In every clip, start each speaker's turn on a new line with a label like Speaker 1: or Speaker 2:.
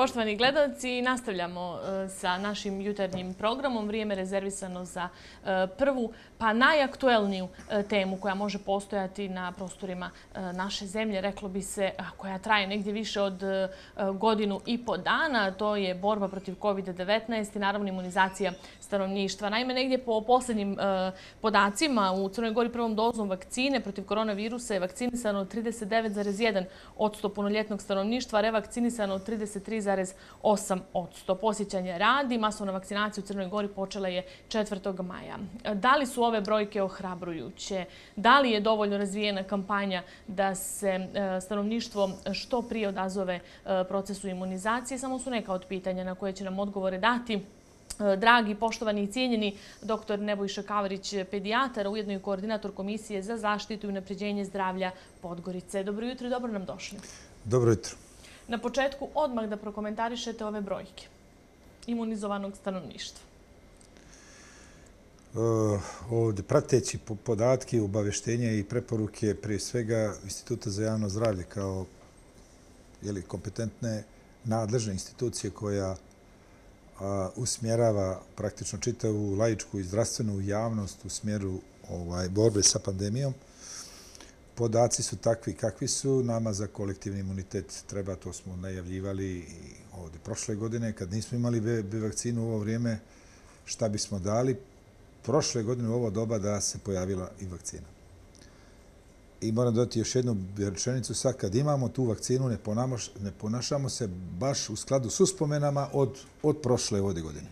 Speaker 1: Poštovani gledalci, nastavljamo e, sa našim jutarnjim programom. Vrijeme rezervisano za e, prvu, pa najaktuelniju e, temu koja može postojati na prostorima naše zemlje, reklo bi se, koja traje negdje više od godinu i po dana. To je borba protiv COVID-19 i naravno imunizacija stanovništva. Naime, negdje po posljednjim podacima u Crnoj Gori prvom dozom vakcine protiv koronavirusa je vakcinisano 39,1 od punoljetnog stanovništva, revakcinisano 33,1 1,8%. Posjećanje radi, masovna vakcinacija u Crnoj Gori počela je 4. maja. Da li su ove brojke ohrabrujuće? Da li je dovoljno razvijena kampanja da se e, stanovništvo što prije odazove e, procesu imunizacije? Samo su neka od pitanja na koje će nam odgovore dati. E, dragi, poštovani i cijenjeni dr. Nebojša Kavarić, pedijatar, ujedno i koordinator Komisije za zaštitu i unapređenje zdravlja Podgorice. Dobro jutro i dobro nam došli.
Speaker 2: Dobro jutro
Speaker 1: na početku odmah da prokomentarišete ove brojke imunizovanog stanovništva?
Speaker 2: E, uh, ovdje, prateći podatke, obaveštenje i preporuke prije svega Instituta za javno zdravlje kao jeli, kompetentne nadležne institucije koja a, usmjerava praktično čitavu lajičku i zdravstvenu javnost u smjeru ovaj, borbe sa pandemijom, podaci su takvi kakvi su. Nama za kolektivni imunitet treba, to smo najavljivali i ovdje prošle godine, kad nismo imali B vakcinu u ovo vrijeme, šta bismo dali? Prošle godine u ovo doba da se pojavila i vakcina. I moram dodati još jednu rečenicu. Sad kad imamo tu vakcinu, ne, ne ponašamo se baš u skladu s uspomenama od, od prošle ovdje godine.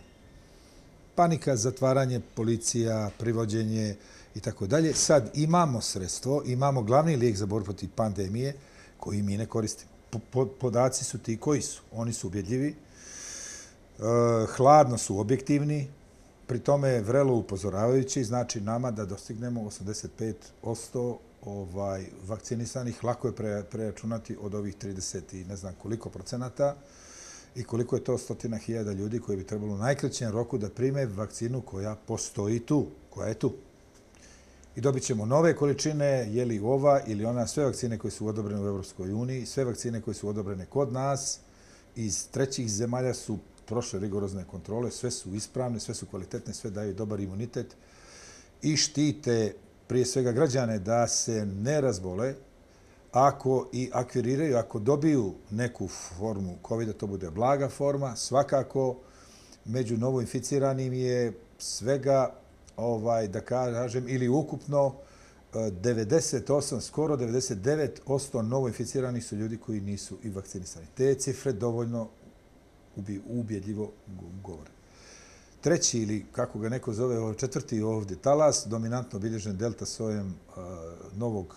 Speaker 2: Panika, zatvaranje, policija, privođenje, i tako dalje. Sad imamo sredstvo, imamo glavni lijek za borbu protiv pandemije koji mi ne koristimo. Podaci su ti koji su. Oni su ubjedljivi, e, hladno su objektivni, pri tome je vrelo upozoravajući, znači nama da dostignemo 85% ovaj, vakcinisanih, lako je pre, preračunati od ovih 30 i ne znam koliko procenata i koliko je to stotina hiljada ljudi koji bi trebalo u najkraćem roku da prime vakcinu koja postoji tu, koja je tu i dobit ćemo nove količine, je li ova ili ona, sve vakcine koje su odobrene u Evropskoj uniji, sve vakcine koje su odobrene kod nas iz trećih zemalja su prošle rigorozne kontrole, sve su ispravne, sve su kvalitetne, sve daju dobar imunitet i štite prije svega građane da se ne razbole ako i akviriraju, ako dobiju neku formu COVID-a, to bude blaga forma, svakako među novoinficiranim je svega ovaj da kažem, ili ukupno e, 98, skoro 99% novoinficiranih su ljudi koji nisu i vakcinisani. Te cifre dovoljno ubjedljivo govore. Treći ili kako ga neko zove, četvrti ovdje talas, dominantno obilježen delta sojem e, novog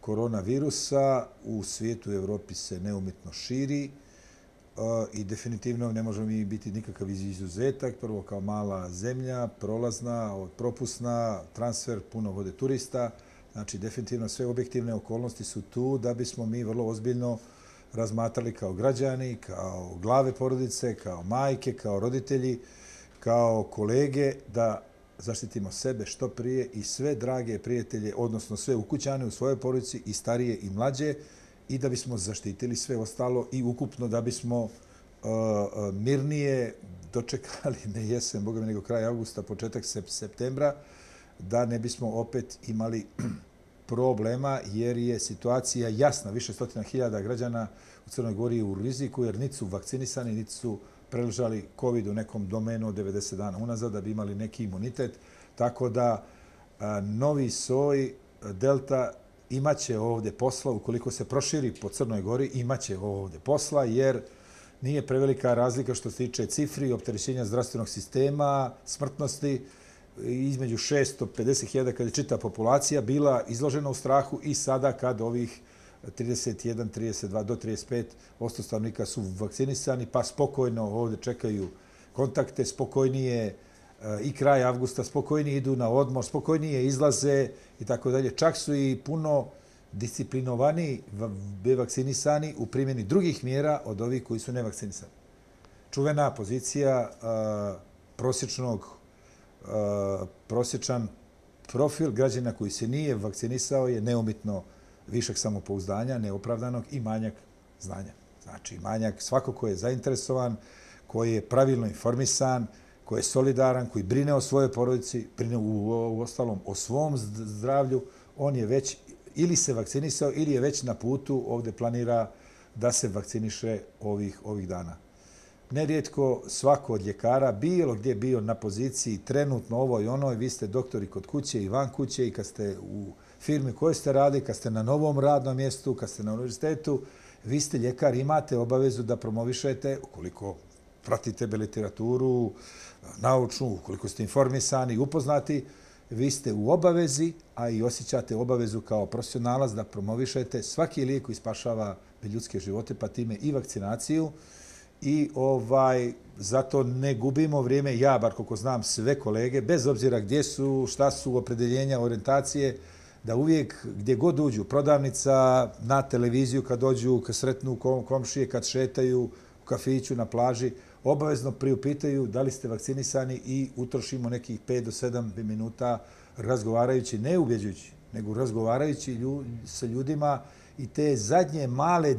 Speaker 2: koronavirusa u svijetu i Evropi se neumitno širi i definitivno ne možemo mi biti nikakav izuzetak. Prvo kao mala zemlja, prolazna, propusna, transfer, puno vode turista. Znači, definitivno sve objektivne okolnosti su tu da bismo mi vrlo ozbiljno razmatrali kao građani, kao glave porodice, kao majke, kao roditelji, kao kolege, da zaštitimo sebe što prije i sve drage prijatelje, odnosno sve ukućane u svojoj porodici i starije i mlađe, i da bismo zaštitili sve ostalo i ukupno da bismo uh, uh mirnije dočekali ne jesen, boga mi nego kraj augusta, početak septembra, da ne bismo opet imali problema jer je situacija jasna, više stotina hiljada građana u Crnoj Gori je u riziku jer niti su vakcinisani, niti su preležali COVID u nekom domenu od 90 dana unazad da bi imali neki imunitet. Tako da uh, novi soj Delta imaće ovdje posla, ukoliko se proširi po Crnoj Gori, imaće ovdje posla, jer nije prevelika razlika što se tiče cifri, opterećenja zdravstvenog sistema, smrtnosti, između 650.000 kada je čita populacija bila izložena u strahu i sada kad ovih 31, 32 do 35 ostostavnika su vakcinisani, pa spokojno ovdje čekaju kontakte, spokojnije E, i kraj avgusta spokojnije idu na odmor, spokojnije izlaze i tako dalje. Čak su i puno disciplinovani, vakcinisani u primjeni drugih mjera od ovih koji su nevakcinisani. Čuvena pozicija e, prosječnog, e, prosječan profil građana koji se nije vakcinisao je neumitno višak samopouzdanja, neopravdanog i manjak znanja. Znači, manjak svako ko je zainteresovan, koji je pravilno informisan, koji je solidaran, koji brine o svojoj porodici, brine u, u ostalom o svom zdravlju, on je već ili se vakcinisao ili je već na putu ovde planira da se vakciniše ovih, ovih dana. Nerijetko svako od ljekara, bilo gdje bio na poziciji, trenutno ovo i ono, vi ste doktori kod kuće i van kuće i kad ste u firmi koje ste radili, kad ste na novom radnom mjestu, kad ste na univerzitetu, vi ste ljekar, imate obavezu da promovišete, ukoliko pratite literaturu, naučnu, ukoliko ste informisani i upoznati, vi ste u obavezi, a i osjećate obavezu kao profesionalac da promovišete svaki lijek koji spašava ljudske živote, pa time i vakcinaciju. I ovaj zato ne gubimo vrijeme, ja bar koliko znam sve kolege, bez obzira gdje su, šta su opredeljenja, orientacije, da uvijek gdje god uđu, prodavnica, na televiziju kad dođu, kad sretnu komšije, kad šetaju u kafiću, na plaži, obavezno priupitaju da li ste vakcinisani i utrošimo nekih 5 do 7 minuta razgovarajući, ne ubjeđujući, nego razgovarajući sa ljudima i te zadnje male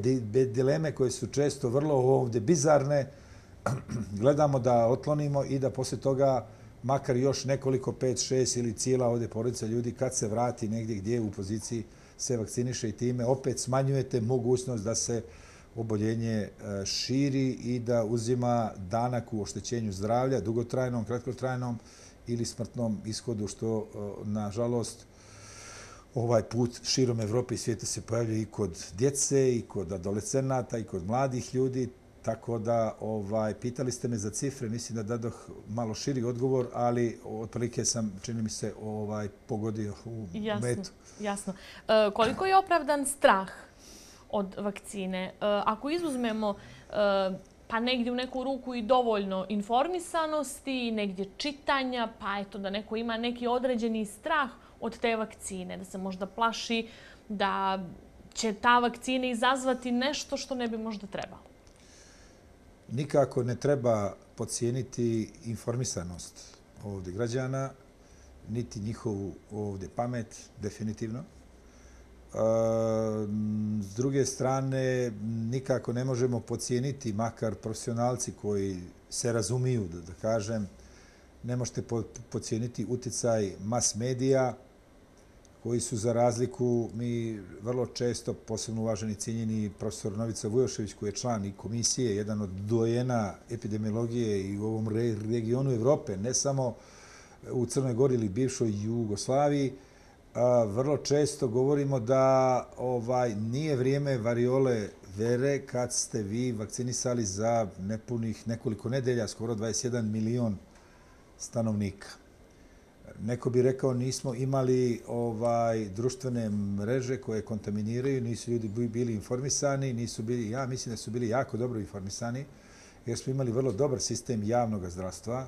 Speaker 2: dileme koje su često vrlo ovdje bizarne, gledamo da otlonimo i da poslije toga makar još nekoliko, pet, šest ili cijela ovdje porodica ljudi kad se vrati negdje gdje je u poziciji se vakciniše i time opet smanjujete mogućnost da se oboljenje e, širi i da uzima danak u oštećenju zdravlja, dugotrajnom, kratkotrajnom ili smrtnom ishodu, što, e, nažalost, ovaj put širom Evrope i svijeta se pojavlja i kod djece, i kod adolescenata, i kod mladih ljudi. Tako da, ovaj, pitali ste me za cifre, mislim da dadoh malo širi odgovor, ali otprilike sam, čini mi se, ovaj, pogodio u
Speaker 1: jasno,
Speaker 2: metu.
Speaker 1: Jasno. E, koliko je opravdan strah od vakcine? E, ako izuzmemo e, pa negdje u neku ruku i dovoljno informisanosti, negdje čitanja, pa eto da neko ima neki određeni strah od te vakcine, da se možda plaši da će ta vakcina izazvati nešto što ne bi možda trebalo?
Speaker 2: Nikako ne treba pocijeniti informisanost ovdje građana, niti njihovu ovdje pamet, definitivno. S druge strane, nikako ne možemo pocijeniti, makar profesionalci koji se razumiju, da kažem, ne možete pocijeniti uticaj mas medija, koji su za razliku, mi vrlo često, posebno uvaženi cijenjeni profesor Novica Vujošević, koji je član i komisije, jedan od dojena epidemiologije i u ovom regionu Evrope, ne samo u Crnoj Gori ili bivšoj Jugoslaviji, vrlo često govorimo da ovaj nije vrijeme variole vere kad ste vi vakcinisali za nepunih nekoliko nedelja, skoro 21 milion stanovnika. Neko bi rekao nismo imali ovaj društvene mreže koje kontaminiraju, nisu ljudi bili informisani, nisu bili, ja mislim da su bili jako dobro informisani, jer smo imali vrlo dobar sistem javnog zdravstva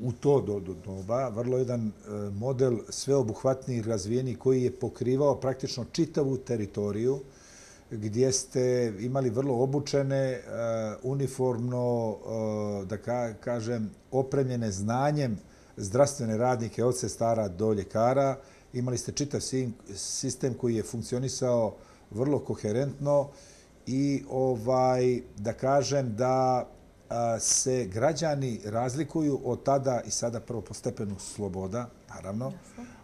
Speaker 2: u to do, do doba, vrlo jedan e, model sveobuhvatni i razvijeni koji je pokrivao praktično čitavu teritoriju gdje ste imali vrlo obučene, e, uniformno, e, da kažem, opremljene znanjem zdravstvene radnike od sestara do ljekara. Imali ste čitav sistem koji je funkcionisao vrlo koherentno i ovaj da kažem da se građani razlikuju od tada i sada prvo po stepenu sloboda, naravno,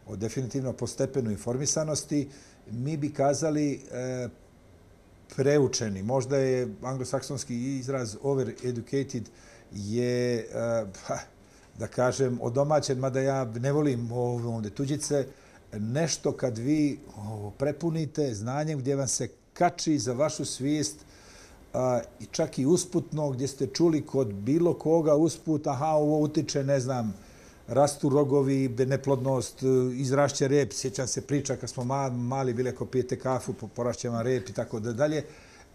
Speaker 2: od definitivno po stepenu informisanosti. Mi bi kazali e, preučeni. Možda je anglosaksonski izraz over educated je e, pa, da kažem, odomaćen, mada ja ne volim ovdje tuđice, nešto kad vi prepunite znanjem gdje vam se kači za vašu svijest i čak i usputno gdje ste čuli kod bilo koga usput, aha, ovo utiče, ne znam, rastu rogovi, neplodnost, izrašće rep, sjećam se priča kad smo mali bili ako pijete kafu, porašće vam rep i tako da dalje.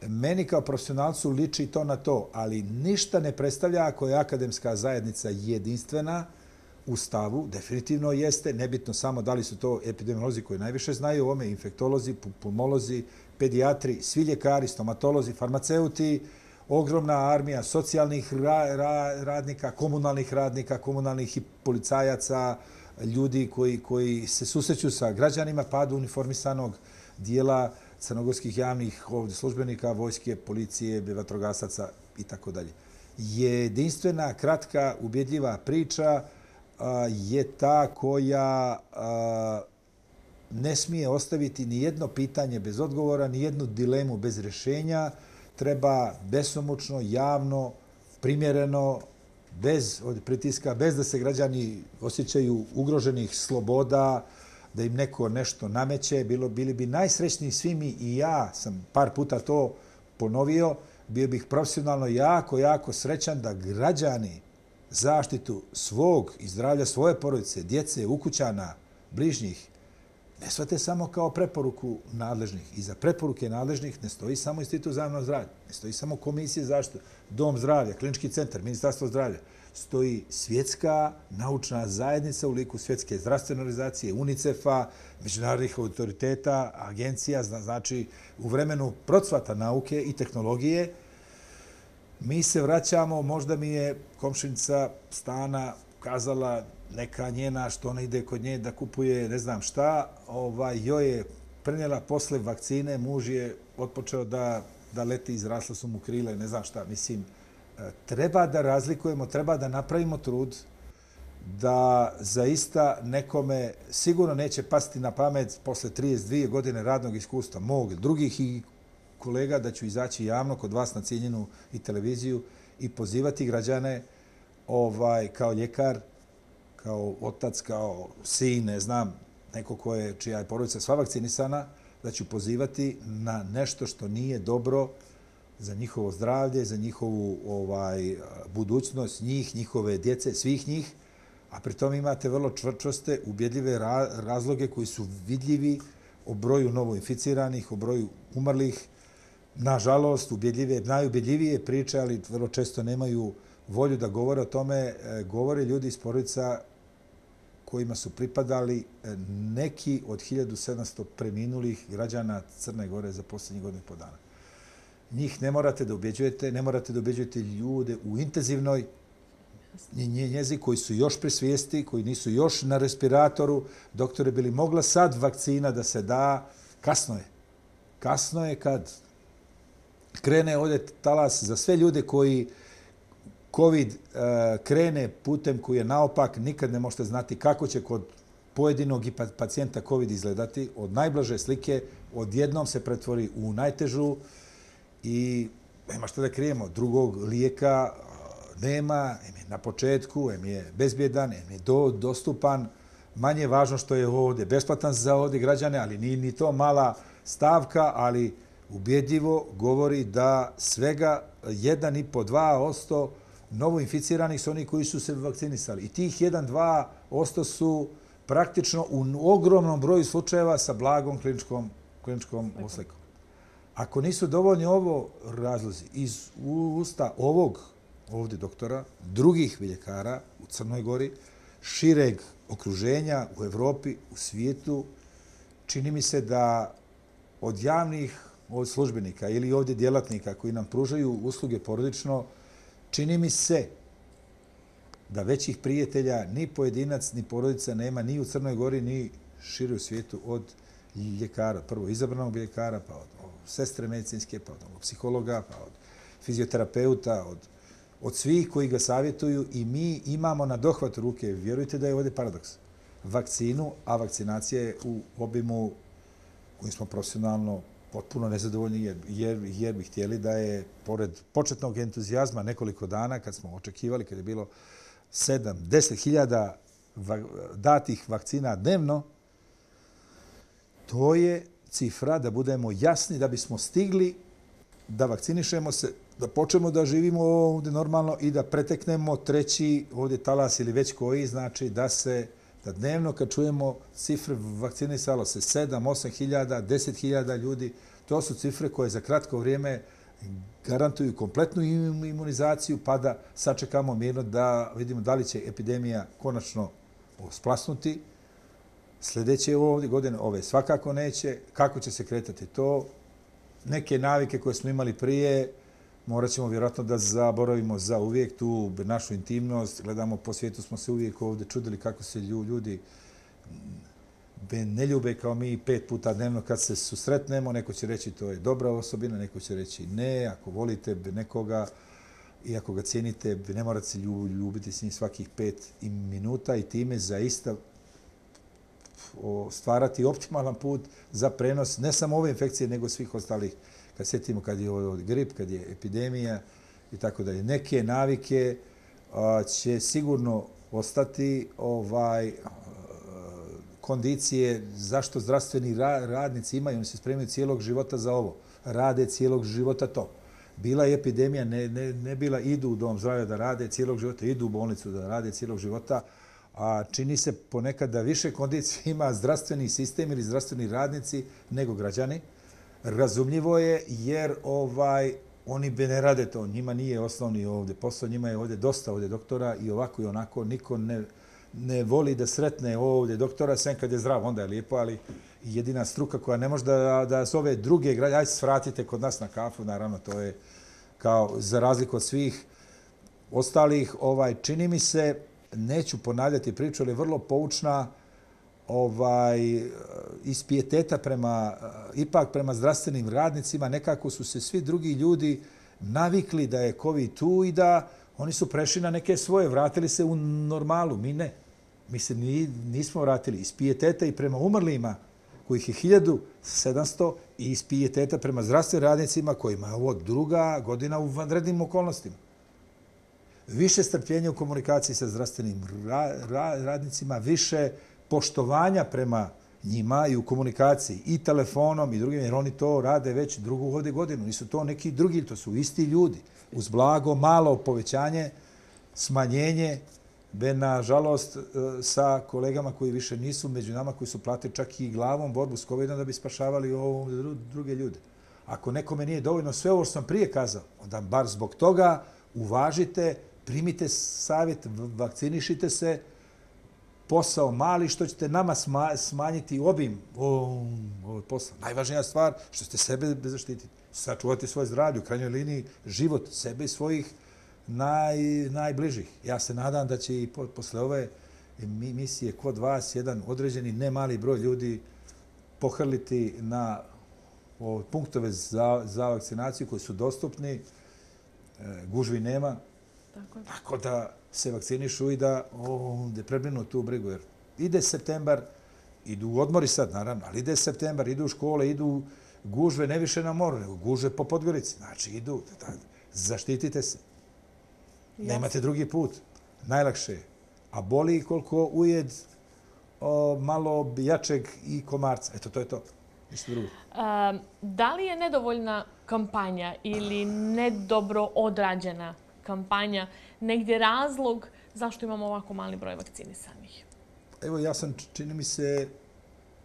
Speaker 2: Meni kao profesionalcu liči to na to, ali ništa ne predstavlja ako je akademska zajednica jedinstvena u stavu, definitivno jeste, nebitno samo da li su to epidemiolozi koji najviše znaju o ome, infektolozi, pulmolozi, pedijatri, svi ljekari, stomatolozi, farmaceuti, ogromna armija socijalnih radnika, komunalnih radnika, komunalnih i policajaca, ljudi koji, koji se susreću sa građanima, padu uniformisanog dijela crnogorskih javnih ovdje službenika, vojske, policije, vatrogasaca i tako dalje. Jedinstvena, kratka, ubjedljiva priča je ta koja ne smije ostaviti ni jedno pitanje bez odgovora, ni jednu dilemu bez rješenja. Treba besomučno, javno, primjereno, bez od pritiska, bez da se građani osjećaju ugroženih sloboda, da im neko nešto nameće. Bilo, bili bi najsrećniji svi mi i ja sam par puta to ponovio. Bio bih profesionalno jako, jako srećan da građani zaštitu svog i zdravlja svoje porodice, djece, ukućana, bližnjih, ne svate samo kao preporuku nadležnih. I za preporuke nadležnih ne stoji samo Institut za zdravlja, zdravlje, ne stoji samo Komisije zaštitu, Dom zdravlja, Klinički centar, Ministarstvo zdravlja. Stoji svjetska naučna zajednica u liku svjetske zdravstvene organizacije, UNICEF-a, međunarodnih autoriteta, agencija, znači u vremenu procvata nauke i tehnologije, mi se vraćamo, možda mi je komšinica stana kazala neka njena što ona ide kod nje da kupuje ne znam šta, ovaj, joj je prenijela posle vakcine, muž je otpočeo da, da leti, izrasla su mu krile, ne znam šta, mislim, e, treba da razlikujemo, treba da napravimo trud da zaista nekome sigurno neće pasti na pamet posle 32 godine radnog iskustva. Mog, drugih i kolega da ću izaći javno kod vas na cijenjenu i televiziju i pozivati građane ovaj kao ljekar, kao otac, kao sin, ne znam, neko ko je, čija je porodica sva vakcinisana, da ću pozivati na nešto što nije dobro za njihovo zdravlje, za njihovu ovaj budućnost, njih, njihove djece, svih njih, a pritom imate vrlo čvrčoste, ubjedljive razloge koji su vidljivi o broju novoinficiranih, o broju umrlih, nažalost, ubjedljive, najubjedljivije priče, ali vrlo često nemaju volju da govore o tome, e, govore ljudi iz porodica kojima su pripadali e, neki od 1700 preminulih građana Crne Gore za posljednjih godina po dana. Njih ne morate da objeđujete, ne morate da objeđujete ljude u intenzivnoj njezi koji su još pri svijesti, koji nisu još na respiratoru. Doktore, bili mogla sad vakcina da se da? Kasno je. Kasno je kad krene ovdje talas za sve ljude koji COVID eh, krene putem koji je naopak, nikad ne možete znati kako će kod pojedinog i pa-, pacijenta COVID izgledati. Od najblaže slike odjednom se pretvori u najtežu i nema što da krijemo. Drugog lijeka eh, nema, em je na početku, em je bezbjedan, em je do, dostupan. Manje važno što je ovdje besplatan za ovdje građane, ali ni, ni to mala stavka, ali ubjedljivo govori da svega 1,5-2 novo inficiranih su oni koji su se vakcinisali. I tih 1-2 osto su praktično u ogromnom broju slučajeva sa blagom kliničkom, kliničkom oslikom. Ako nisu dovoljni ovo razlozi iz usta ovog ovdje doktora, drugih ljekara u Crnoj Gori, šireg okruženja u Evropi, u svijetu, čini mi se da od javnih od službenika ili ovdje djelatnika koji nam pružaju usluge porodično, čini mi se da većih prijatelja ni pojedinac ni porodica nema ni u Crnoj Gori ni šire u svijetu od ljekara. Prvo izabranog ljekara, pa od, sestre medicinske, pa od psihologa, pa od fizioterapeuta, od, od svih koji ga savjetuju i mi imamo na dohvat ruke, vjerujte da je ovdje paradoks, vakcinu, a vakcinacija je u obimu koji smo profesionalno potpuno nezadovoljni jer, jer, jer bi htjeli da je, pored početnog entuzijazma nekoliko dana, kad smo očekivali, kad je bilo 7-10 hiljada datih vakcina dnevno, to je cifra da budemo jasni da bismo stigli da vakcinišemo se, da počnemo da živimo ovdje normalno i da preteknemo treći ovdje talas ili već koji, znači da se da dnevno kad čujemo cifre vakcinisalo se 7, 8 hiljada, 10 hiljada ljudi, to su cifre koje za kratko vrijeme garantuju kompletnu imunizaciju, pa da sačekamo mirno da vidimo da li će epidemija konačno splasnuti. Sljedeće ovdje godine, ove svakako neće. Kako će se kretati to? Neke navike koje smo imali prije, morat ćemo vjerojatno da zaboravimo za uvijek tu našu intimnost. Gledamo po svijetu, smo se uvijek ovdje čudili kako se ljudi mm, ne ljube kao mi pet puta dnevno kad se susretnemo. Neko će reći to je dobra osobina, neko će reći ne, ako volite nekoga i ako ga cijenite, ne morate se ljubiti s njim svakih pet minuta i time zaista stvarati optimalan put za prenos ne samo ove infekcije, nego svih ostalih. Kad sjetimo kad je grip, kad je epidemija i tako dalje. Neke navike će sigurno ostati ovaj kondicije zašto zdravstveni radnici imaju, oni se spremaju cijelog života za ovo. Rade cijelog života to. Bila je epidemija, ne, ne, ne bila, idu u dom zdravlja da rade cijelog života, idu u bolnicu da rade cijelog života, a čini se ponekad da više kondicije ima zdravstveni sistem ili zdravstveni radnici nego građani. Razumljivo je jer ovaj oni be ne rade to, njima nije osnovni ovdje posao, njima je ovdje dosta ovdje doktora i ovako i onako, niko ne, ne voli da sretne ovdje doktora, sen kad je zdrav, onda je lijepo, ali jedina struka koja ne može da, da s ove druge građe, ajde svratite kod nas na kafu, naravno to je kao za razliku od svih ostalih, ovaj čini mi se, neću ponavljati priču, ali je vrlo poučna ovaj, iz pijeteta prema, ipak prema zdravstvenim radnicima, nekako su se svi drugi ljudi navikli da je COVID tu i da oni su prešli na neke svoje, vratili se u normalu, mi ne. Mi se ni, nismo vratili iz pijeteta i prema umrlima, kojih je 1700, i iz pijeteta prema zdravstvenim radnicima, kojima je ovo druga godina u vanrednim okolnostima. Više strpljenja u komunikaciji sa zdravstvenim radnicima, više poštovanja prema njima i u komunikaciji i telefonom i drugim, jer oni to rade već drugu hode godinu. Nisu to neki drugi, to su isti ljudi. Uz blago, malo povećanje, smanjenje, be na žalost e, sa kolegama koji više nisu među nama, koji su platili čak i glavom borbu s covid da bi spašavali ovo druge ljude. Ako nekome nije dovoljno sve ovo što sam prije kazao, onda bar zbog toga uvažite, primite savjet, vakcinišite se, posao mali što ćete nama smanjiti obim ovog posla. Najvažnija stvar što ste sebe zaštititi. Sačuvati svoje zdravlje, u krajnjoj liniji život sebe i svojih naj, najbližih. Ja se nadam da će i posle ove emisije kod vas jedan određeni ne mali broj ljudi pohrliti na o, punktove za, za vakcinaciju koji su dostupni. E, gužvi nema. Tako, Tako da se vakcinišu i da ovdje prebrinu tu brigu. Jer ide septembar, idu u odmori sad, naravno, ali ide septembar, idu u škole, idu gužve, ne više na moru, nego gužve po Podgorici. Znači, idu, da, zaštitite se. Nemate drugi put. Najlakše je. A boli koliko ujed o, malo jačeg i komarca. Eto, to je to. Ništa drugo.
Speaker 1: Da li je nedovoljna kampanja ili nedobro odrađena kampanja negdje razlog zašto imamo ovako mali broj vakcinisanih?
Speaker 2: Evo, ja sam, čini mi se,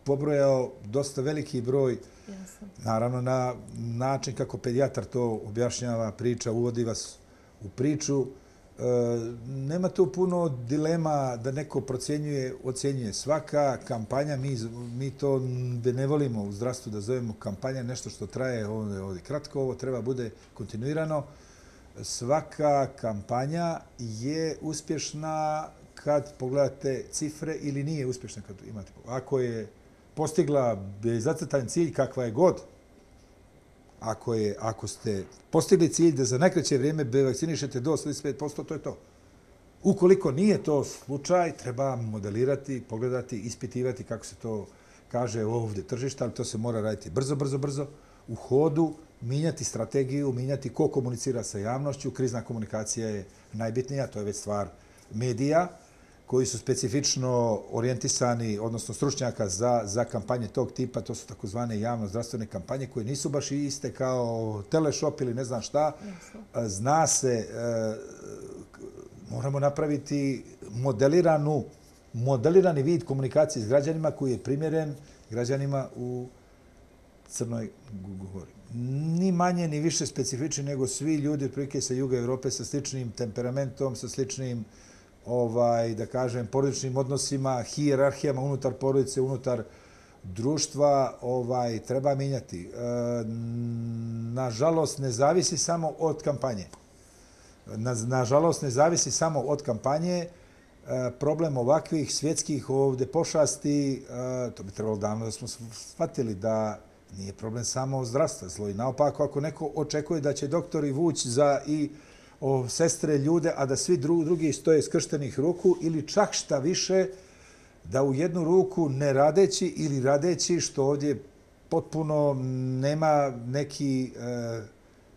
Speaker 2: pobrojao dosta veliki broj. Jasno. Naravno, na način kako pedijatar to objašnjava, priča, uvodi vas u priču. E, nema tu puno dilema da neko procjenjuje, ocjenjuje svaka kampanja. Mi, mi to ne volimo u zdravstvu da zovemo kampanja, nešto što traje ovdje, ovdje kratko. Ovo treba bude kontinuirano svaka kampanja je uspješna kad pogledate cifre ili nije uspješna kad imate. Ako je postigla zacrtan cilj kakva je god, ako, je, ako ste postigli cilj da za najkraće vrijeme vakcinišete do 85%, to je to. Ukoliko nije to slučaj, treba modelirati, pogledati, ispitivati kako se to kaže ovdje tržišta, ali to se mora raditi brzo, brzo, brzo, u hodu, mijenjati strategiju, mijenjati ko komunicira sa javnošću. Krizna komunikacija je najbitnija, to je već stvar medija koji su specifično orijentisani, odnosno stručnjaka za, za kampanje tog tipa, to su takozvane javno-zdravstvene kampanje koje nisu baš iste kao teleshop ili ne znam šta. Zna se, e, moramo napraviti modeliranu, modelirani vid komunikacije s građanima koji je primjeren građanima u Crnoj Gori ni manje ni više specifični nego svi ljudi otprilike sa juga Evrope sa sličnim temperamentom, sa sličnim ovaj da kažem porodičnim odnosima, hijerarhijama unutar porodice, unutar društva, ovaj treba mijenjati. E, nažalost ne zavisi samo od kampanje. Na, nažalost ne zavisi samo od kampanje. E, problem ovakvih svjetskih ovde pošasti, e, to bi trebalo davno da smo shvatili da nije problem samo zdravstva zlo. I naopako, ako neko očekuje da će doktori vući za i o, sestre ljude, a da svi drugi stoje skrštenih ruku ili čak šta više, da u jednu ruku ne radeći ili radeći, što ovdje potpuno nema neki e,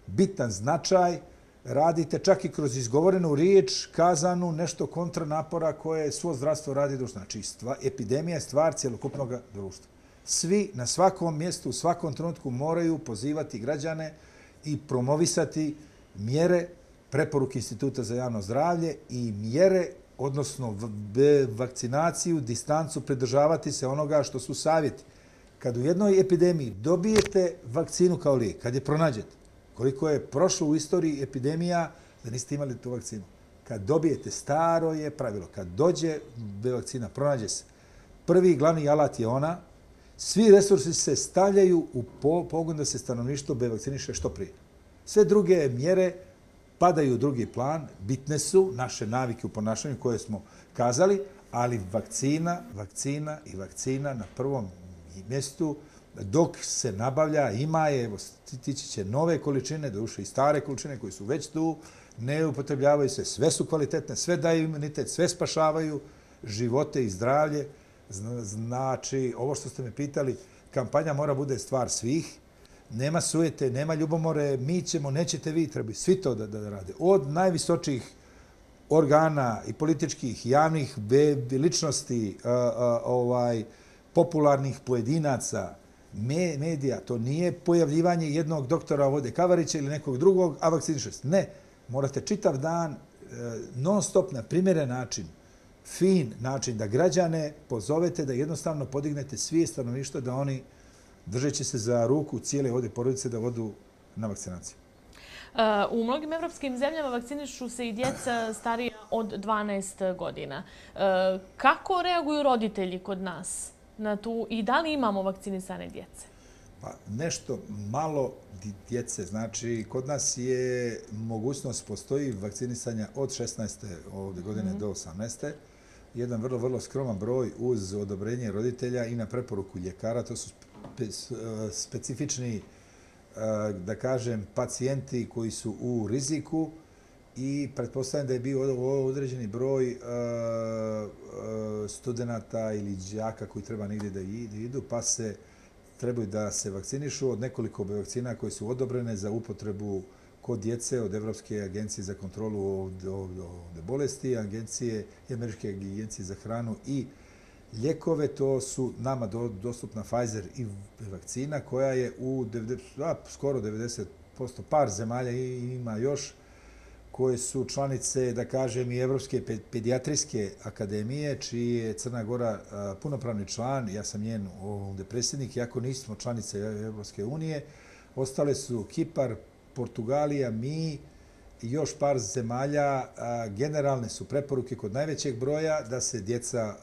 Speaker 2: bitan značaj, radite čak i kroz izgovorenu riječ, kazanu, nešto kontra napora koje svo zdravstvo radi društvo. Znači, stva, epidemija je stvar cijelokupnog društva. Svi na svakom mjestu, u svakom trenutku moraju pozivati građane i promovisati mjere preporuke Instituta za javno zdravlje i mjere, odnosno vakcinaciju, distancu, pridržavati se onoga što su savjeti. Kad u jednoj epidemiji dobijete vakcinu kao lijek, kad je pronađete, koliko je prošlo u istoriji epidemija da niste imali tu vakcinu. Kad dobijete staro je pravilo, kad dođe be vakcina, pronađe se. Prvi glavni alat je ona, svi resursi se stavljaju u pogon da se stanovništvo bevakciniše što prije. Sve druge mjere padaju u drugi plan, bitne su naše navike u ponašanju koje smo kazali, ali vakcina, vakcina i vakcina na prvom mjestu dok se nabavlja, ima je, evo, tići će nove količine, da uše i stare količine koji su već tu, ne upotrebljavaju se, sve su kvalitetne, sve daju imunitet, sve spašavaju živote i zdravlje. Znači, ovo što ste me pitali, kampanja mora bude stvar svih, nema sujete, nema ljubomore, mi ćemo, nećete vi, treba svi to da, da rade. Od najvisočih organa i političkih, javnih ličnosti, ovaj, popularnih pojedinaca, medija, to nije pojavljivanje jednog doktora Vode Kavarića ili nekog drugog, a vakciniše. Ne, morate čitav dan, e, non stop na primjeren način, fin način da građane pozovete da jednostavno podignete svije stanovništvo da oni držeći se za ruku cijele ovdje porodice da vodu na vakcinaciju.
Speaker 1: E, u mnogim evropskim zemljama vakcinišu se i djeca starija od 12 godina. E, kako reaguju roditelji kod nas? na tu i da li imamo vakcinisane djece?
Speaker 2: Pa nešto malo djece. Znači, kod nas je mogućnost postoji vakcinisanja od 16. ovdje godine mm -hmm. do 18. Jedan vrlo, vrlo skroman broj uz odobrenje roditelja i na preporuku ljekara. To su spe, e, specifični, e, da kažem, pacijenti koji su u riziku i pretpostavljam da je bio određeni broj e, studenta ili džaka koji treba negdje da idu, pa se trebaju da se vakcinišu od nekoliko vakcina koje su odobrene za upotrebu kod djece od Evropske agencije za kontrolu ovde bolesti, agencije i Američke agencije za hranu i ljekove. To su nama dostupna Pfizer i vakcina koja je u 90, skoro 90% par zemalja i ima još koje su članice, da kažem, i Evropske pedijatrijske akademije, čiji je Crna Gora punopravni član, ja sam njen ovdje predsjednik, iako nismo članice Evropske unije, ostale su Kipar, Portugalija, mi i još par zemalja. Generalne su preporuke kod najvećeg broja da se djeca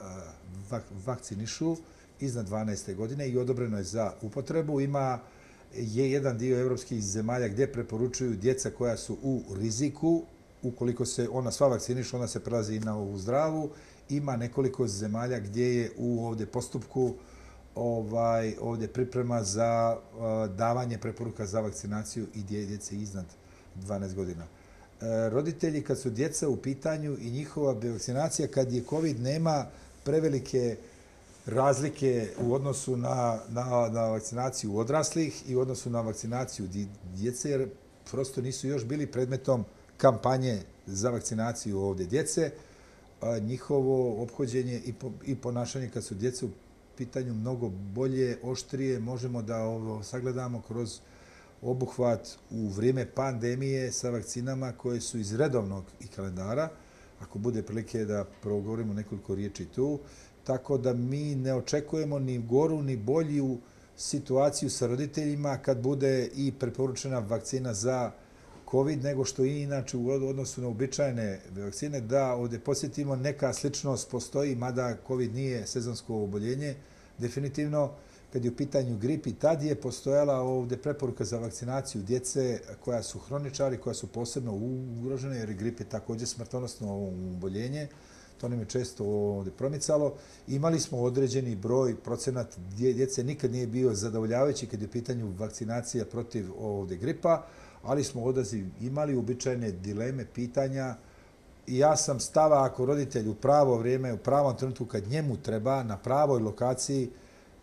Speaker 2: vakcinišu iznad 12. godine i odobreno je za upotrebu. Ima je jedan dio evropskih zemalja gdje preporučuju djeca koja su u riziku, ukoliko se ona sva vakciniša, ona se prelazi na ovu zdravu. Ima nekoliko zemalja gdje je u ovdje postupku ovaj ovdje priprema za davanje preporuka za vakcinaciju i djece iznad 12 godina. E, roditelji, kad su djeca u pitanju i njihova vakcinacija, kad je COVID, nema prevelike razlike u odnosu na, na, na vakcinaciju odraslih i u odnosu na vakcinaciju djece, jer prosto nisu još bili predmetom kampanje za vakcinaciju ovdje djece. Njihovo obhođenje i, po, i ponašanje kad su djece u pitanju mnogo bolje, oštrije, možemo da ovo sagledamo kroz obuhvat u vrijeme pandemije sa vakcinama koje su iz redovnog i kalendara. Ako bude prilike da progovorimo nekoliko riječi tu, tako da mi ne očekujemo ni goru ni bolju situaciju sa roditeljima kad bude i preporučena vakcina za COVID, nego što i inače u odnosu na običajne vakcine, da ovdje posjetimo neka sličnost postoji, mada COVID nije sezonsko oboljenje. Definitivno, kad je u pitanju gripi, tad je postojala ovdje preporuka za vakcinaciju djece koja su hroničari, koja su posebno ugrožene, jer grip je također smrtonosno oboljenje to nam je često ovdje promicalo. Imali smo određeni broj, procenat djece nikad nije bio zadovoljavajući kad je u pitanju vakcinacija protiv ovdje gripa, ali smo odaziv imali uobičajene dileme, pitanja, I ja sam stava ako roditelj u pravo vrijeme, u pravom trenutku kad njemu treba, na pravoj lokaciji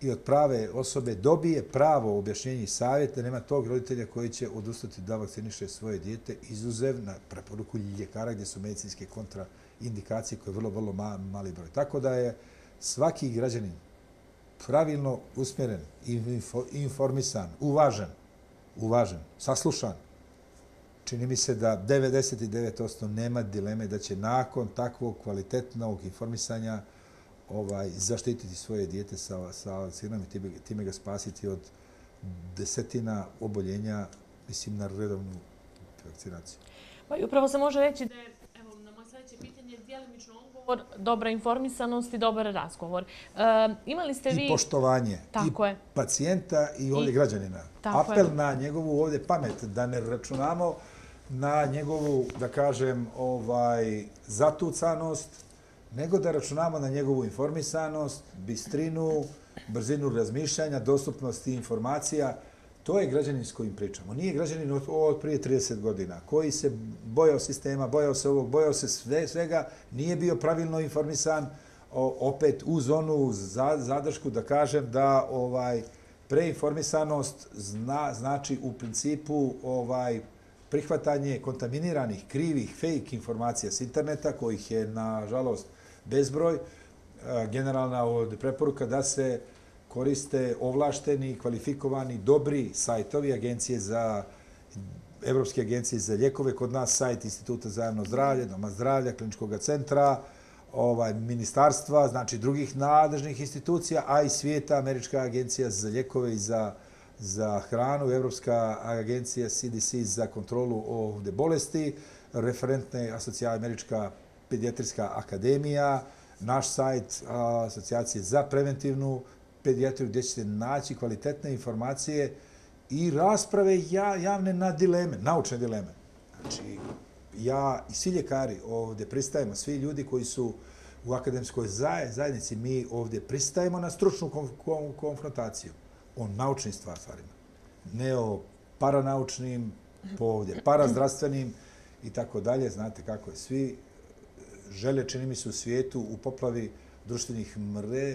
Speaker 2: i od prave osobe dobije pravo objašnjenje i savjet, da nema tog roditelja koji će odustati da vakciniše svoje dijete, izuzev na preporuku ljekara gdje su medicinske kontraindikacije koje je vrlo, vrlo mali broj. Tako da je svaki građanin pravilno usmjeren, informisan, uvažen, uvažen, saslušan, čini mi se da 99% nema dileme da će nakon takvog kvalitetnog informisanja ovaj zaštititi svoje dijete sa, sa vakcinom i time, time ga spasiti od desetina oboljenja, mislim, na redovnu vakcinaciju.
Speaker 1: Pa i upravo se može reći da je, evo, na moje sljedeće pitanje, dijelimično odgovor, dobra informisanost i dobar razgovor. E, imali ste vi...
Speaker 2: I poštovanje.
Speaker 1: Tako
Speaker 2: I
Speaker 1: je.
Speaker 2: pacijenta i ovdje I... građanina. Tako Apel je. na njegovu ovdje pamet, da ne računamo na njegovu, da kažem, ovaj zatucanost, nego da računamo na njegovu informisanost, bistrinu, brzinu razmišljanja, dostupnost i informacija. To je građanin s kojim pričamo. Nije građanin od, od prije 30 godina, koji se bojao sistema, bojao se ovog, bojao se sve, svega, nije bio pravilno informisan, o, opet uz onu zadršku da kažem da ovaj preinformisanost zna, znači u principu ovaj prihvatanje kontaminiranih, krivih, fake informacija s interneta, kojih je, nažalost, bezbroj, e, generalna od preporuka da se koriste ovlašteni, kvalifikovani, dobri sajtovi agencije za Evropske agencije za ljekove, kod nas sajt Instituta za javno zdravlje, Doma zdravlja, Kliničkog centra, ovaj, ministarstva, znači drugih nadležnih institucija, a i svijeta, Američka agencija za ljekove i za za hranu, Evropska agencija CDC za kontrolu ovde bolesti, referentne asocijacija Američka pediatrijska akademija, naš sajt asocijacije za preventivnu pediatriju gdje ćete naći kvalitetne informacije i rasprave javne na dileme, naučne dileme. Znači, ja i svi ljekari ovdje pristajemo, svi ljudi koji su u akademskoj zajednici, mi ovdje pristajemo na stručnu konfrontaciju o naučnim stvarima, ne o paranaučnim, po ovdje parazdravstvenim i tako dalje. Znate kako je. Svi e, žele, čini mi se u svijetu, u poplavi društvenih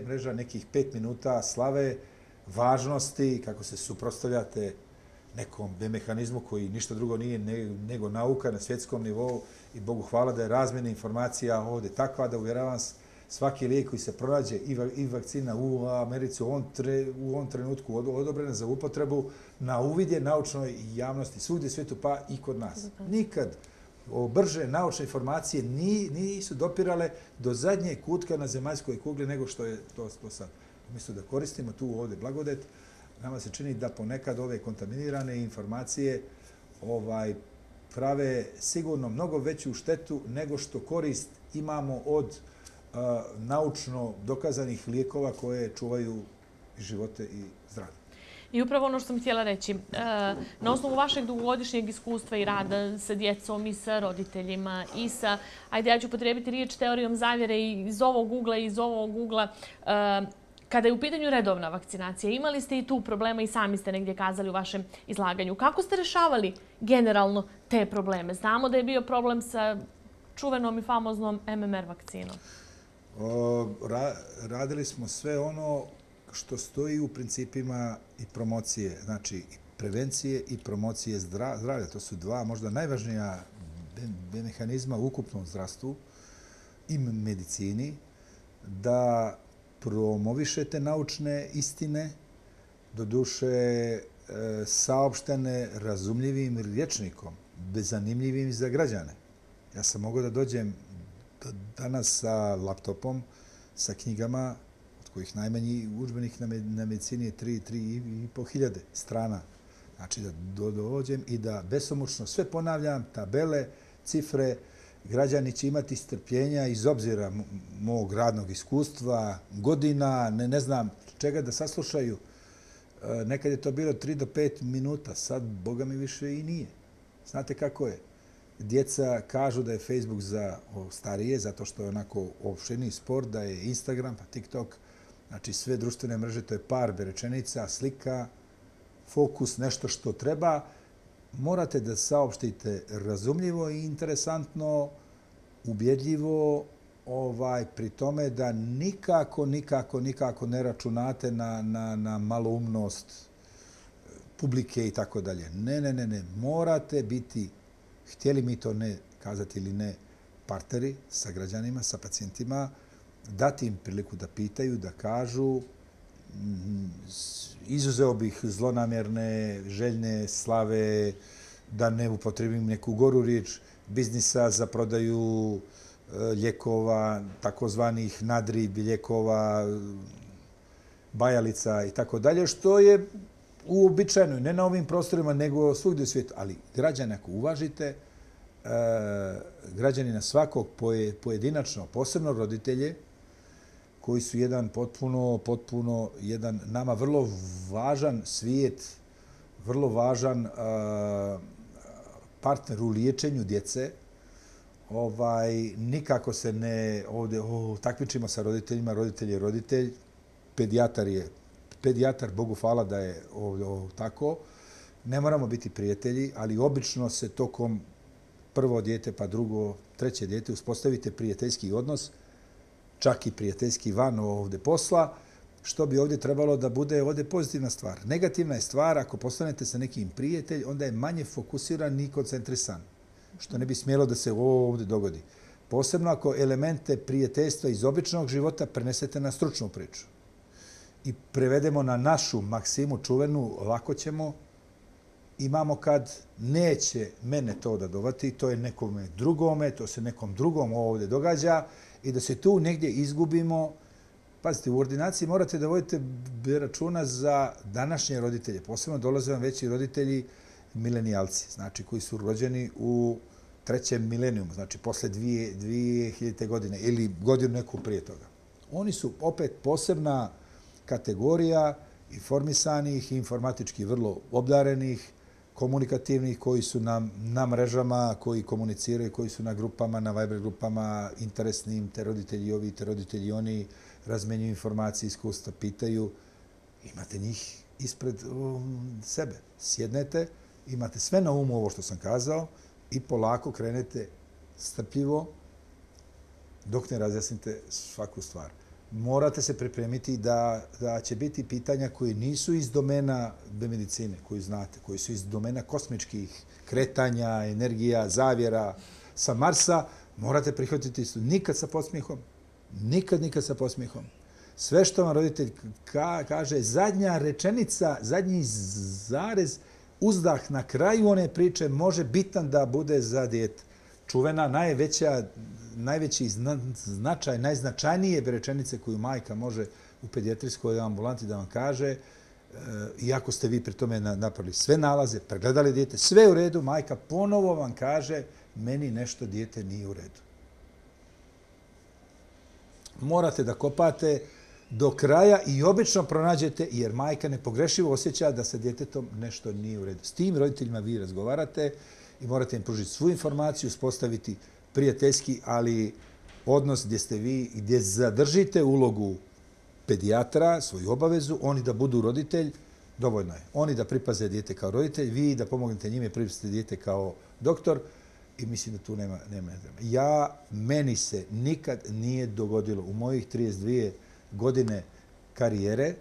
Speaker 2: mreža nekih pet minuta slave, važnosti, kako se suprostavljate nekom mehanizmu koji ništa drugo nije nego nauka na svjetskom nivou i Bogu hvala da je razmjena informacija ovdje takva da uvjeravam se svaki lijek koji se pronađe i vakcina u Americi u ovom, tre, u ovom trenutku odobrena za upotrebu na uvidje naučnoj javnosti svugdje svijetu pa i kod nas. Nikad o brže naučne informacije ni, nisu dopirale do zadnje kutka na zemaljskoj kugli nego što je to, to sad. Umjesto da koristimo tu ovdje blagodet, nama se čini da ponekad ove kontaminirane informacije ovaj prave sigurno mnogo veću štetu nego što korist imamo od naučno dokazanih lijekova koje čuvaju živote i zdravlje.
Speaker 1: I upravo ono što sam htjela reći, e, na osnovu vašeg dugogodišnjeg iskustva i rada sa djecom i sa roditeljima i sa, ajde ja ću potrebiti riječ teorijom zavjere iz ovog ugla i iz ovog ugla, e, kada je u pitanju redovna vakcinacija, imali ste i tu problema i sami ste negdje kazali u vašem izlaganju. Kako ste rešavali generalno te probleme? Znamo da je bio problem sa čuvenom i famoznom MMR vakcinom
Speaker 2: radili smo sve ono što stoji u principima i promocije, znači i prevencije i promocije zdravlja. To su dva možda najvažnija mehanizma u ukupnom zdravstvu i medicini, da promovišete naučne istine, do duše e, saopštene razumljivim rječnikom, bezanimljivim za građane. Ja sam mogao da dođem danas sa laptopom, sa knjigama, od kojih najmanji učbenik na medicini je 3-3,5 hiljade strana. Znači da dođem i da besomučno sve ponavljam, tabele, cifre, građani će imati strpljenja iz obzira mog radnog iskustva, godina, ne, ne znam čega da saslušaju. E, nekad je to bilo 3 do 5 minuta, sad, boga mi više i nije. Znate kako je? Djeca kažu da je Facebook za starije, zato što je onako opšteni sport, da je Instagram, pa TikTok, znači sve društvene mreže, to je par rečenica, slika, fokus, nešto što treba. Morate da saopštite razumljivo i interesantno, ubjedljivo, ovaj, pri tome da nikako, nikako, nikako ne računate na, na, na maloumnost publike i tako dalje. Ne, ne, ne, ne. Morate biti htjeli mi to ne kazati ili ne, partneri sa građanima, sa pacijentima, dati im priliku da pitaju, da kažu, mm, izuzeo bih zlonamjerne, željne, slave, da ne upotrebim neku goru riječ, biznisa za prodaju e, ljekova, takozvanih nadrib ljekova, bajalica i tako dalje, što je uobičajeno, ne na ovim prostorima, nego svugdje u svijetu. Ali građane ako uvažite, e, građani na svakog pojedinačno, posebno roditelje, koji su jedan potpuno, potpuno, jedan nama vrlo važan svijet, vrlo važan e, partner u liječenju djece, ovaj, nikako se ne ovdje, oh, takmičimo sa roditeljima, roditelj je roditelj, pedijatar je pedijatar, Bogu hvala da je ovo tako. Ne moramo biti prijatelji, ali obično se tokom prvo djete pa drugo, treće djete uspostavite prijateljski odnos, čak i prijateljski van ovde posla, što bi ovdje trebalo da bude ovdje pozitivna stvar. Negativna je stvar, ako postanete sa nekim prijatelj, onda je manje fokusiran i koncentrisan, što ne bi smjelo da se ovdje dogodi. Posebno ako elemente prijateljstva iz običnog života prenesete na stručnu priču i prevedemo na našu maksimu čuvenu, lako ćemo. Imamo kad neće mene to da dovati, to je nekome drugome, to se nekom drugom ovdje događa i da se tu negdje izgubimo. Pazite, u ordinaciji morate da vodite računa za današnje roditelje. Posebno dolaze vam veći roditelji milenijalci, znači koji su rođeni u trećem milenijumu, znači posle dvije, dvije hiljite godine ili godinu neku prije toga. Oni su opet posebna kategorija informisanih informatički vrlo obdarenih, komunikativnih, koji su na, na mrežama, koji komuniciraju, koji su na grupama, na Viber grupama, interesnim, te roditelji ovi, te roditelji oni, razmenjuju informacije, iskustva, pitaju. Imate njih ispred um, sebe. Sjednete, imate sve na umu ovo što sam kazao i polako krenete strpljivo dok ne razjasnite svaku stvar morate se pripremiti da, da će biti pitanja koji nisu iz domena medicine, koji znate, koji su iz domena kosmičkih kretanja, energija, zavjera sa Marsa, morate prihvatiti su Nikad sa posmihom. Nikad, nikad sa posmihom. Sve što vam roditelj ka, kaže, zadnja rečenica, zadnji zarez, uzdah na kraju one priče može bitan da bude za djete. Čuvena, najveća najveći značaj, najznačajnije rečenice koju majka može u pedijatrijskoj ambulanti da vam kaže, e, iako ste vi pri tome napravili sve nalaze, pregledali dijete, sve u redu, majka ponovo vam kaže, meni nešto dijete nije u redu. Morate da kopate do kraja i obično pronađete, jer majka nepogrešivo osjeća da sa djetetom nešto nije u redu. S tim roditeljima vi razgovarate i morate im pružiti svu informaciju, spostaviti prijateljski, ali odnos gdje ste vi, gdje zadržite ulogu pedijatra, svoju obavezu, oni da budu roditelj, dovoljno je. Oni da pripaze dijete kao roditelj, vi da pomognete njime pripazite dijete kao doktor i mislim da tu nema, nema. Ja, meni se nikad nije dogodilo u mojih 32 godine karijere,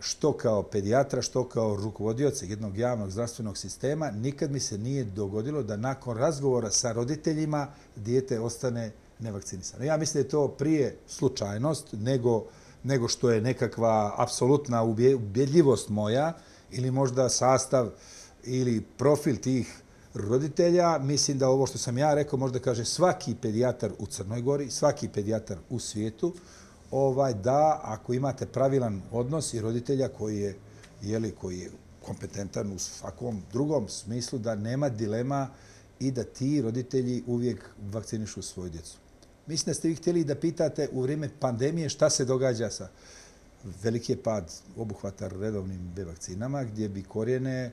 Speaker 2: što kao pedijatra, što kao rukovodioca jednog javnog zdravstvenog sistema, nikad mi se nije dogodilo da nakon razgovora sa roditeljima dijete ostane nevakcinisano. Ja mislim da je to prije slučajnost nego, nego što je nekakva apsolutna ubjedljivost moja ili možda sastav ili profil tih roditelja. Mislim da ovo što sam ja rekao možda kaže svaki pedijatar u Crnoj Gori, svaki pedijatar u svijetu, ovaj da ako imate pravilan odnos i roditelja koji je jeli, koji je kompetentan u svakom drugom smislu da nema dilema i da ti roditelji uvijek vakcinišu svoju djecu. Mislim da ste vi htjeli da pitate u vrijeme pandemije šta se događa sa veliki pad obuhvata redovnim B vakcinama gdje bi korijene e,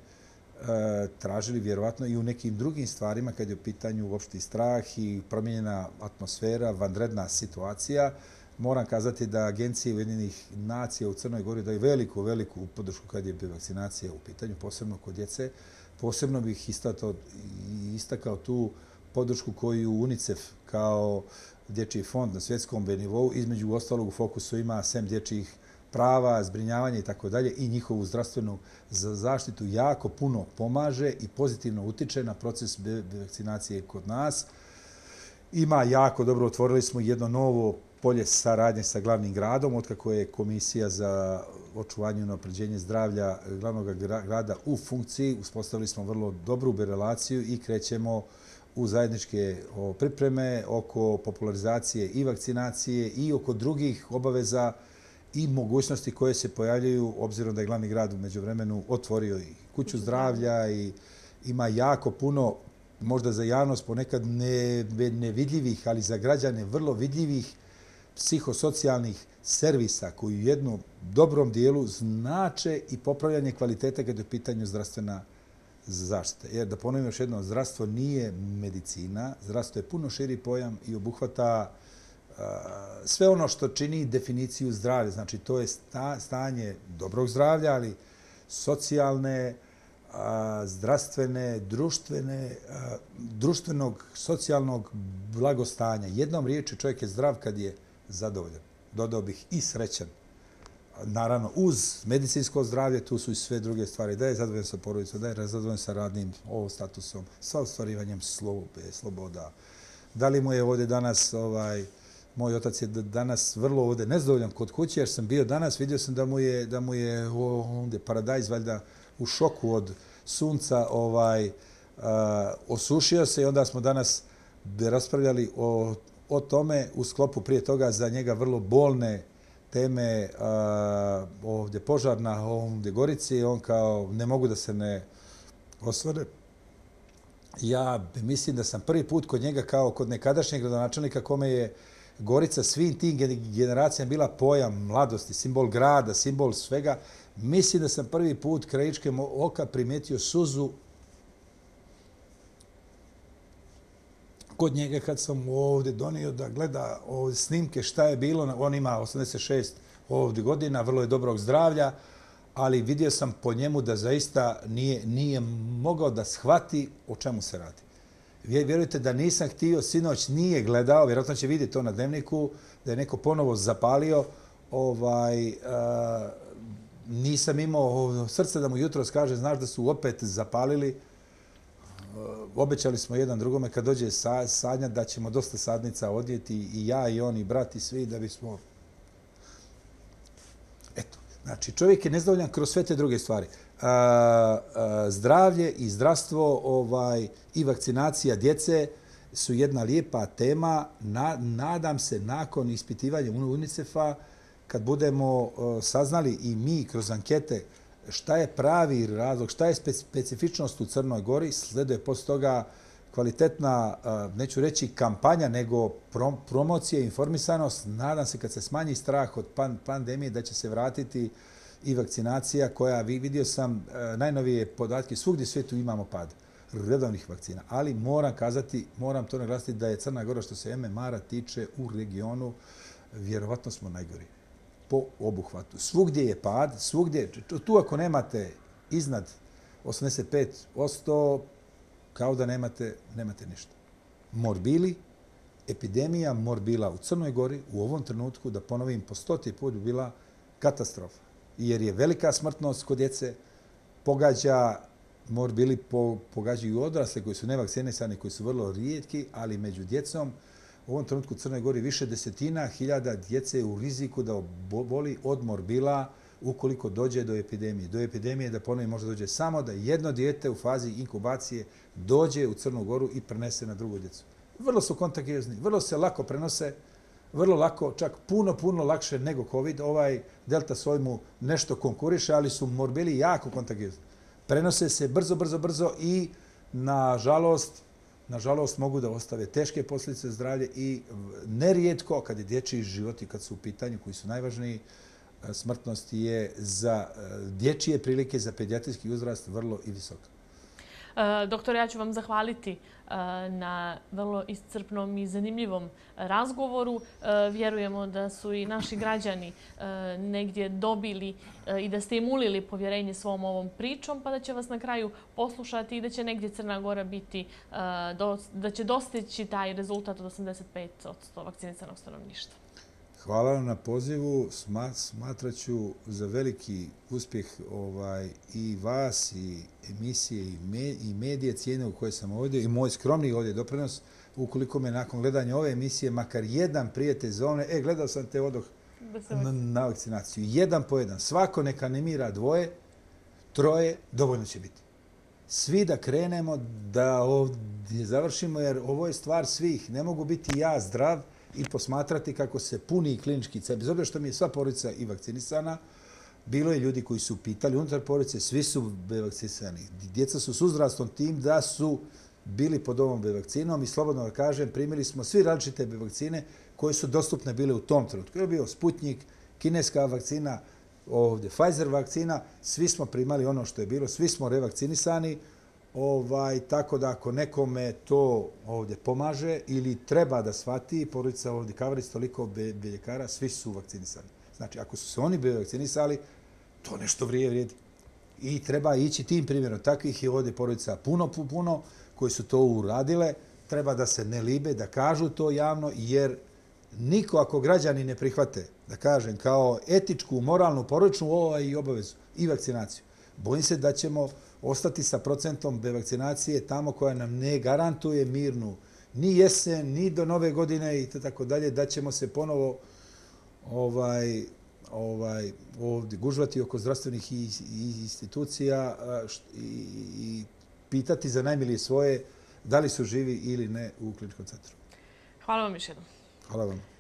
Speaker 2: tražili vjerovatno i u nekim drugim stvarima kad je u pitanju uopšti strah i promijenjena atmosfera, vanredna situacija. Moram kazati da agencije Ujedinih nacija u Crnoj Gori daju veliku, veliku podršku kad je vakcinacija u pitanju, posebno kod djece. Posebno bih istakao tu podršku koju UNICEF kao dječji fond na svjetskom nivou između ostalog u fokusu ima sem dječjih prava, zbrinjavanja i tako dalje i njihovu zdravstvenu zaštitu jako puno pomaže i pozitivno utiče na proces vakcinacije kod nas. Ima jako dobro, otvorili smo jedno novo polje saradnje sa glavnim gradom, otkako je Komisija za očuvanje i napređenje zdravlja glavnog grada u funkciji. Uspostavili smo vrlo dobru relaciju i krećemo u zajedničke pripreme oko popularizacije i vakcinacije i oko drugih obaveza i mogućnosti koje se pojavljaju, obzirom da je glavni grad umeđu vremenu otvorio i kuću zdravlja i ima jako puno, možda za javnost ponekad nevidljivih, ali za građane vrlo vidljivih psihosocijalnih servisa koji u jednom dobrom dijelu znače i popravljanje kvaliteta kada je u pitanju zdravstvena zaštita. Jer da ponovim još jedno, zdravstvo nije medicina, zdravstvo je puno širi pojam i obuhvata sve ono što čini definiciju zdravlja. Znači, to je stanje dobrog zdravlja, ali socijalne, zdravstvene, društvene, društvenog, socijalnog blagostanja. Jednom riječi čovjek je zdrav kad je zadovoljan. Dodao bih i srećan. Naravno, uz medicinsko zdravlje, tu su i sve druge stvari. Da je zadovoljan sa porodicom, da je zadovoljan sa radnim ovo statusom, sa ostvarivanjem sloboda. Da li mu je ovdje danas ovaj, moj otac je danas vrlo ovdje nezadovoljan kod kuće, jer sam bio danas, vidio sam da mu je, da mu je ovdje paradajz valjda u šoku od sunca ovaj, uh, osušio se i onda smo danas raspravljali o, o tome u sklopu prije toga za njega vrlo bolne teme uh, ovdje požar na ovdje Gorici. On kao ne mogu da se ne osvore. Ja mislim da sam prvi put kod njega kao kod nekadašnjeg gradonačelnika kome je Gorica svim tim generacijama bila pojam mladosti, simbol grada, simbol svega. Mislim da sam prvi put krajičkem oka primetio suzu kod njega kad sam ovdje donio da gleda ovdje snimke šta je bilo. On ima 86 ovdje godina, vrlo je dobrog zdravlja, ali vidio sam po njemu da zaista nije, nije mogao da shvati o čemu se radi vjerujte da nisam htio, sinoć nije gledao, vjerojatno će vidjeti to na dnevniku, da je neko ponovo zapalio, ovaj, uh, nisam imao srce da mu jutro skaže, znaš da su opet zapalili. Eh, obećali smo jedan drugome kad dođe sa, sadnja da ćemo dosta sadnica odjeti i ja i on i brat i svi da bismo... Eto, znači čovjek je nezdovoljan kroz sve te druge stvari eh, eh, zdravlje i zdravstvo ovaj i vakcinacija djece su jedna lijepa tema. Na, nadam se nakon ispitivanja UNICEF-a kad budemo saznali i mi kroz ankete šta je pravi razlog, šta je specifičnost u Crnoj Gori, sleduje posle toga kvalitetna, neću reći kampanja, nego promocija, informisanost. Nadam se kad se smanji strah od pandemije da će se vratiti i vakcinacija koja, vidio sam e, najnovije podatke, svugdje u svijetu imamo pad redovnih vakcina, ali moram kazati, moram to naglasiti da je Crna Gora što se MMR-a tiče u regionu, vjerovatno smo najgori po obuhvatu. Svugdje je pad, svugdje, tu ako nemate iznad 85%, kao da nemate, nemate ništa. Morbili, epidemija morbila u Crnoj Gori u ovom trenutku, da ponovim, po stoti put bi bila katastrofa jer je velika smrtnost kod djece, pogađa, morbili po, pogađaju odrasle koji su nevakcinisani, koji su vrlo rijetki, ali među djecom u ovom trenutku u Crnoj Gori više desetina hiljada djece je u riziku da oboli od morbila ukoliko dođe do epidemije. Do epidemije da ponovim možda dođe samo da jedno dijete u fazi inkubacije dođe u Crnu Goru i prenese na drugu djecu. Vrlo su kontaktizni, vrlo se lako prenose, vrlo lako, čak puno, puno lakše nego COVID. Ovaj delta svojmu nešto konkuriše, ali su morbili jako kontagizni. Prenose se brzo, brzo, brzo i nažalost, nažalost mogu da ostave teške posljedice zdravlje i nerijetko kad je dječji život i kad su u pitanju koji su najvažniji, e, smrtnost je za e, dječije prilike, za pediatrijski uzrast vrlo i visoka.
Speaker 1: Eh, Doktor, ja ću vam zahvaliti eh, na vrlo iscrpnom i zanimljivom razgovoru. Eh, vjerujemo da su i naši građani negdje dobili i da ste im ulili povjerenje svom ovom pričom, pa da će vas na kraju poslušati i da će negdje Crna Gora biti, da će dostići taj rezultat od 85% vakcinisanog stanovništva.
Speaker 2: Hvala vam na pozivu. Smatraću za veliki uspjeh ovaj, i vas, i emisije, i medije cijene u koje sam ovdje, i moj skromni ovdje doprinos, ukoliko me nakon gledanja ove emisije makar jedan prijatelj zove, e, gledao sam te odoh na vakcinaciju. Jedan po jedan. Svako neka animira dvoje, troje, dovoljno će biti. Svi da krenemo, da ovdje završimo, jer ovo je stvar svih. Ne mogu biti ja zdrav, i posmatrati kako se puni klinički centar. Bez obzira što mi je sva porodica i vakcinisana, bilo je ljudi koji su pitali unutar porodice, svi su vakcinisani. Djeca su s uzrastom tim da su bili pod ovom vakcinom i slobodno da kažem, primili smo svi različite vakcine koje su dostupne bile u tom trenutku. Je bio Sputnik, kineska vakcina, ovdje Pfizer vakcina, svi smo primali ono što je bilo, svi smo revakcinisani. Ovaj, tako da ako nekome to ovdje pomaže ili treba da shvati, porodica ovdje kavaric, toliko biljekara, svi su vakcinisani. Znači, ako su se oni bili vakcinisali, to nešto vrije vrijedi. I treba ići tim primjerom. Takvih je ovdje porodica puno, puno, koji su to uradile. Treba da se ne libe, da kažu to javno, jer niko ako građani ne prihvate, da kažem, kao etičku, moralnu, porodičnu ovaj i obavezu i vakcinaciju, bojim se da ćemo ostati sa procentom devakcinacije tamo koja nam ne garantuje mirnu ni jesen, ni do nove godine i tako dalje, da ćemo se ponovo ovaj, ovaj, ovdje gužvati oko zdravstvenih institucija i, i pitati za najmilije svoje da li su živi ili ne u kliničkom centru.
Speaker 1: Hvala vam još jednom.
Speaker 2: Hvala vam.